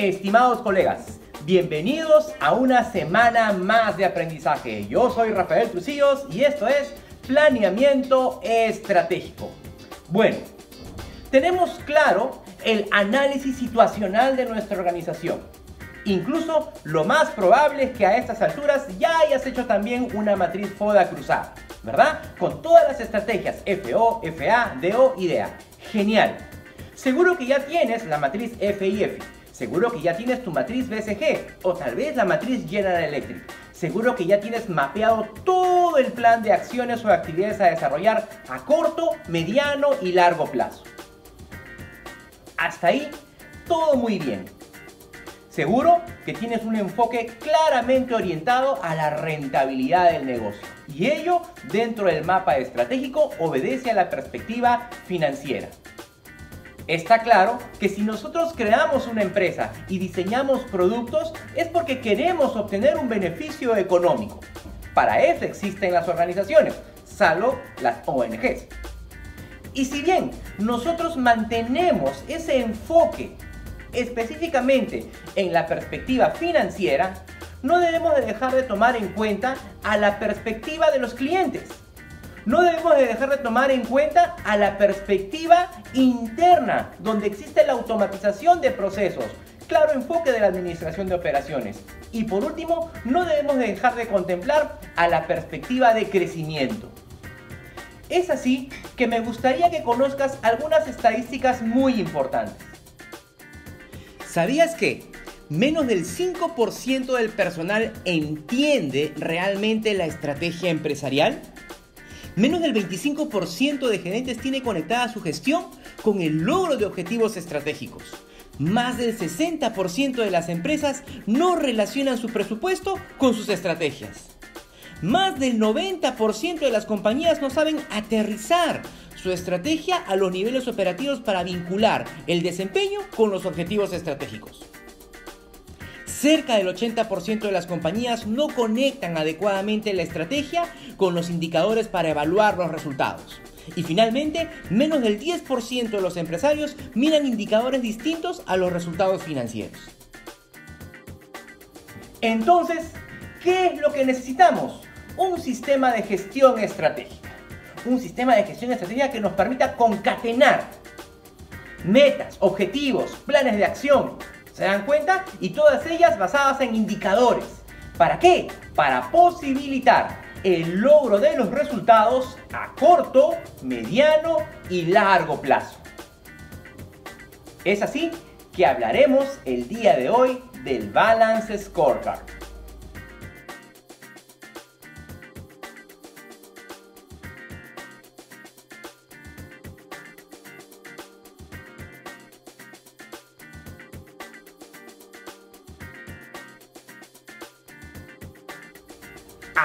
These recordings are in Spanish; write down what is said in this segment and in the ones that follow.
Estimados colegas, bienvenidos a una semana más de aprendizaje. Yo soy Rafael Trujillos y esto es Planeamiento Estratégico. Bueno, tenemos claro el análisis situacional de nuestra organización. Incluso lo más probable es que a estas alturas ya hayas hecho también una matriz FODA cruzada, ¿verdad? Con todas las estrategias FO, FA, DO y DA. Genial. Seguro que ya tienes la matriz FIF. Seguro que ya tienes tu matriz BCG o tal vez la matriz General Electric. Seguro que ya tienes mapeado todo el plan de acciones o actividades a desarrollar a corto, mediano y largo plazo. Hasta ahí, todo muy bien. Seguro que tienes un enfoque claramente orientado a la rentabilidad del negocio. Y ello, dentro del mapa estratégico, obedece a la perspectiva financiera. Está claro que si nosotros creamos una empresa y diseñamos productos es porque queremos obtener un beneficio económico. Para eso existen las organizaciones, salvo las ONGs. Y si bien nosotros mantenemos ese enfoque específicamente en la perspectiva financiera, no debemos de dejar de tomar en cuenta a la perspectiva de los clientes no debemos de dejar de tomar en cuenta a la perspectiva interna, donde existe la automatización de procesos, claro enfoque de la administración de operaciones. Y por último, no debemos de dejar de contemplar a la perspectiva de crecimiento. Es así que me gustaría que conozcas algunas estadísticas muy importantes. ¿Sabías que menos del 5% del personal entiende realmente la estrategia empresarial? Menos del 25% de gerentes tiene conectada su gestión con el logro de objetivos estratégicos. Más del 60% de las empresas no relacionan su presupuesto con sus estrategias. Más del 90% de las compañías no saben aterrizar su estrategia a los niveles operativos para vincular el desempeño con los objetivos estratégicos. Cerca del 80% de las compañías no conectan adecuadamente la estrategia con los indicadores para evaluar los resultados. Y finalmente, menos del 10% de los empresarios miran indicadores distintos a los resultados financieros. Entonces, ¿qué es lo que necesitamos? Un sistema de gestión estratégica. Un sistema de gestión estratégica que nos permita concatenar metas, objetivos, planes de acción, ¿Se dan cuenta? Y todas ellas basadas en indicadores. ¿Para qué? Para posibilitar el logro de los resultados a corto, mediano y largo plazo. Es así que hablaremos el día de hoy del Balance Scorecard.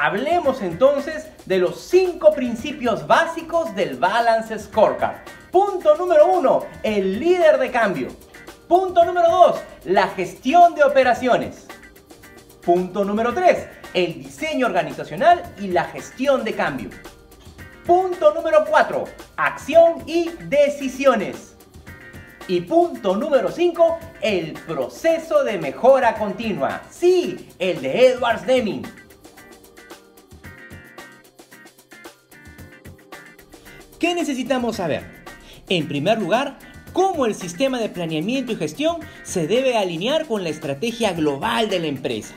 Hablemos entonces de los cinco principios básicos del Balance Scorecard. Punto número uno, el líder de cambio. Punto número dos, la gestión de operaciones. Punto número tres, el diseño organizacional y la gestión de cambio. Punto número cuatro, acción y decisiones. Y punto número 5, el proceso de mejora continua. Sí, el de Edwards Deming. ¿Qué necesitamos saber? En primer lugar, cómo el sistema de planeamiento y gestión se debe alinear con la estrategia global de la empresa.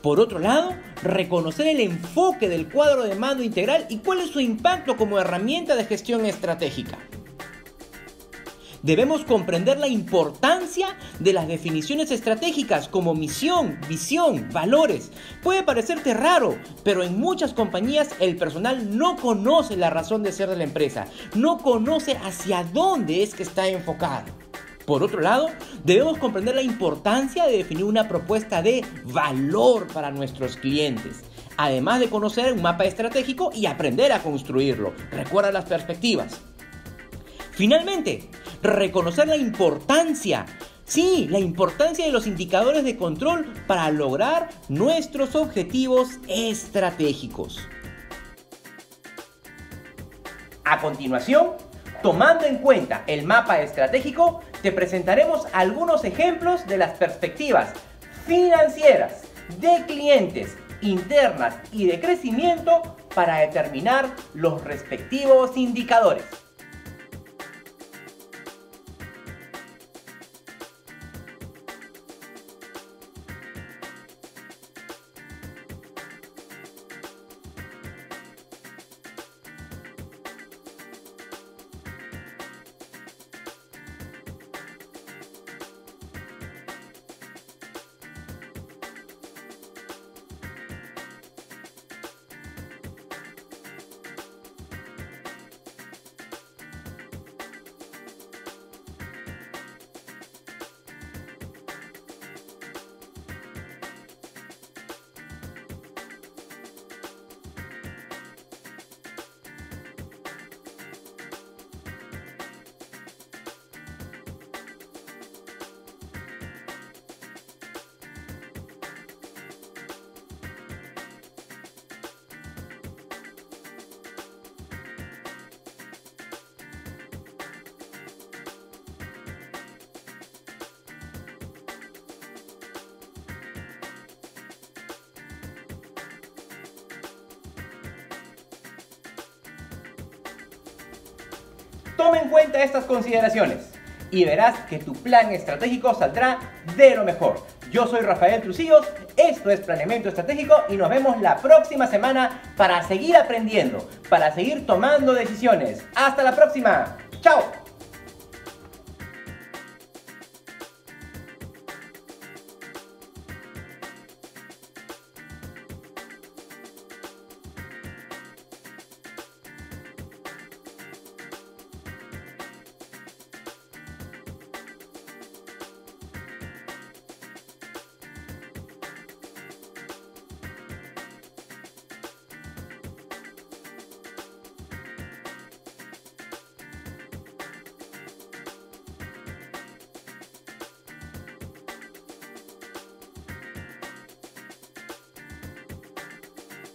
Por otro lado, reconocer el enfoque del cuadro de mando integral y cuál es su impacto como herramienta de gestión estratégica. Debemos comprender la importancia de las definiciones estratégicas como misión, visión, valores. Puede parecerte raro, pero en muchas compañías el personal no conoce la razón de ser de la empresa, no conoce hacia dónde es que está enfocado. Por otro lado, debemos comprender la importancia de definir una propuesta de valor para nuestros clientes además de conocer un mapa estratégico y aprender a construirlo. Recuerda las perspectivas. Finalmente, reconocer la importancia, sí, la importancia de los indicadores de control para lograr nuestros objetivos estratégicos. A continuación, Tomando en cuenta el mapa estratégico, te presentaremos algunos ejemplos de las perspectivas financieras, de clientes, internas y de crecimiento para determinar los respectivos indicadores. Toma en cuenta estas consideraciones y verás que tu plan estratégico saldrá de lo mejor. Yo soy Rafael Trucillos, esto es Planeamiento Estratégico y nos vemos la próxima semana para seguir aprendiendo, para seguir tomando decisiones. Hasta la próxima. Chao.